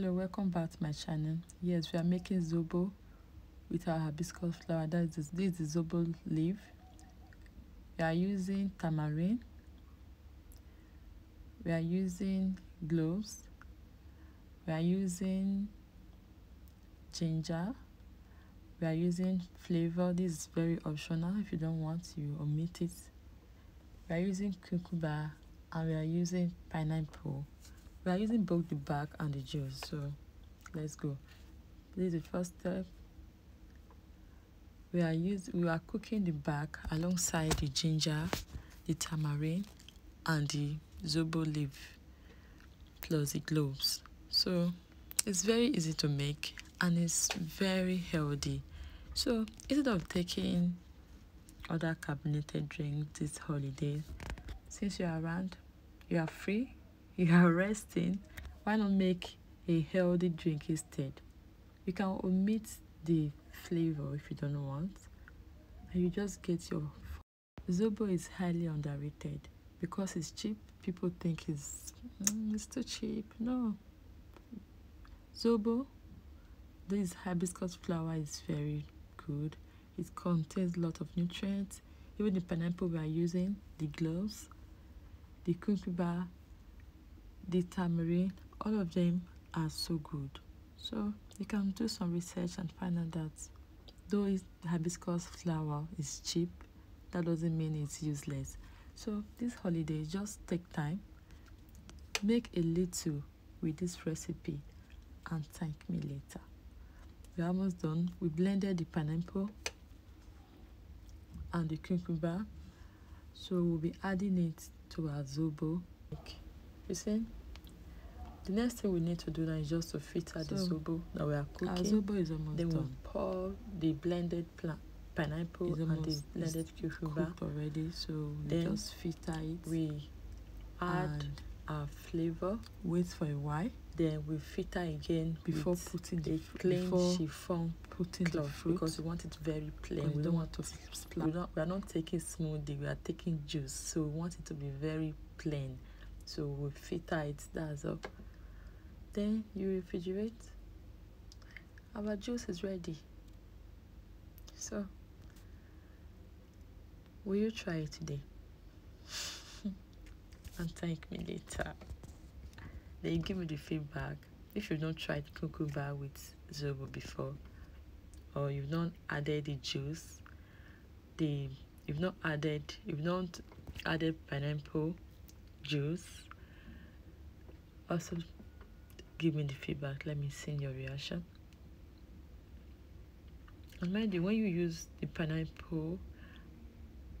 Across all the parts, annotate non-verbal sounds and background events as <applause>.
hello welcome back to my channel. Yes we are making zobo with our hibiscus flower. That is this, is zobo leaf. We are using tamarind. We are using cloves. We are using ginger. We are using flavor. This is very optional. If you don't want you omit it. We are using cucumber and we are using pineapple we are using both the bark and the juice so let's go. This is the first step. We are using we are cooking the bark alongside the ginger the tamarind and the zobo leaf plus the cloves. So it's very easy to make and it's very healthy. So instead of taking other carbonated drinks this holiday since you're around you are free <laughs> you are resting. Why not make a healthy drink instead? You can omit the flavor if you don't want. And you just get your zobo is highly underrated. Because it's cheap people think it's mm, it's too cheap. No. Zobo this hibiscus flower is very good. It contains a lot of nutrients. Even the pineapple we are using the cloves, the cucumber the tamarind all of them are so good. So you can do some research and find out that though hibiscus flower is cheap that doesn't mean it's useless. So this holiday just take time make a little with this recipe and thank me later. We're almost done. We blended the pineapple and the cucumber. So we'll be adding it to our zobo. You see the next thing we need to do now is just to filter so, the zobo that we are cooking. Our zobo is almost then done. we pour the blended plant pineapple and the blended cucumber already. So we then just filter it. We add our flavor. Wait for a while. Then we filter again before putting the plain before chiffon putting cloth the fruit because we want it very plain. We don't want to splash. We, we are not taking smoothie. We are taking juice, so we want it to be very plain. So we filter it. That's all then you refrigerate. Our juice is ready? So will you try it today? <laughs> And thank me later. Then give me the feedback if you've not tried cucumber with zobo before or you've not added the juice the you've not added you've not added pineapple juice also give me the feedback. Let me see your reaction. And mind you when you use the pineapple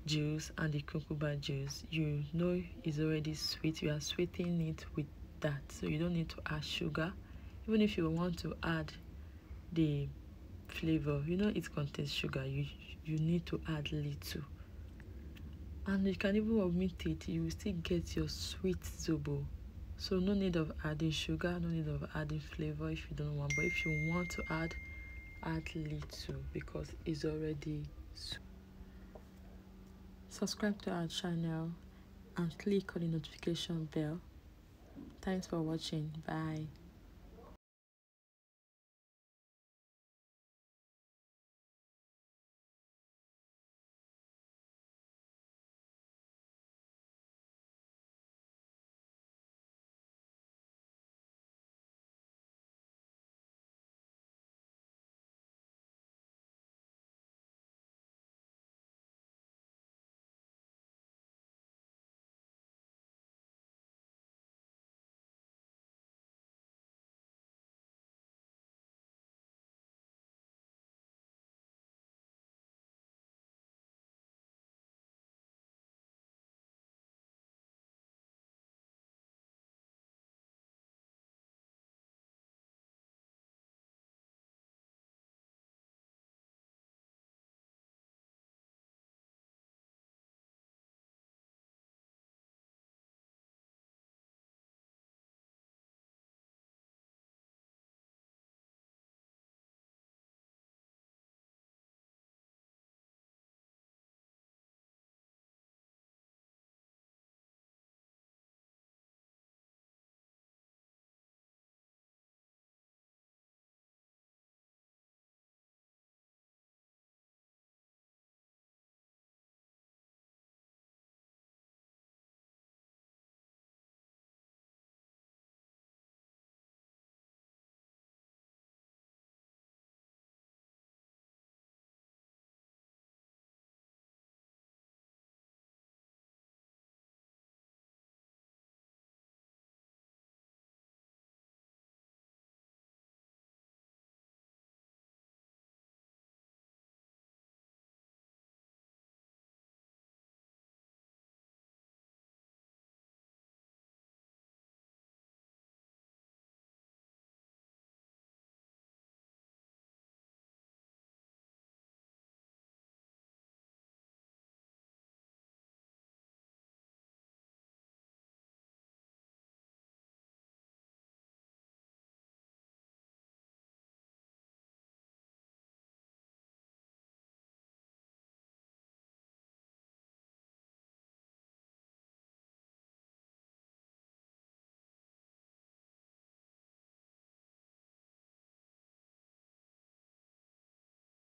juice and the cucumber juice you know it's already sweet. You are sweetening it with that. So you don't need to add sugar. Even if you want to add the flavor you know it contains sugar. You you need to add little. And you can even omit it. You will still get your sweet zobo so no need of adding sugar no need of adding flavor if you don't want but if you want to add add little because it's already subscribe to our channel and click on the notification bell. Thanks for watching. Bye